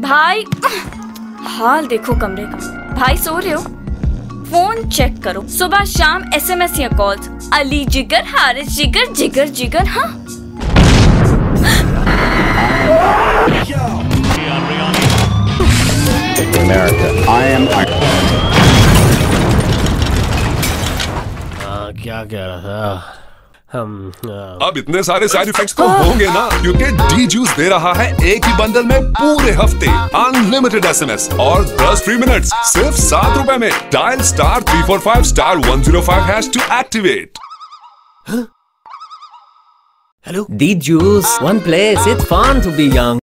भाई हाल देखो कमरे का। भाई सो रहे हो? फ़ोन चेक करो। सुबह शाम एसएमएस या कॉल्स अली जिगर हारिस जिगर जिगर जिगर हाँ। America. I am. हाँ, क्या कह रहा था? आ, अब इतने सारे साइड इफेक्ट्स तो होंगे ना क्योंकि डी जूस दे रहा है एक ही बंडल में पूरे हफ़्ते अनलिमिटेड एस एम एस और 10 फ्री मिनट सिर्फ़ सात रुपए में। Dial star three four five star one zero five hash two activate hello the juice one place it fun to be young.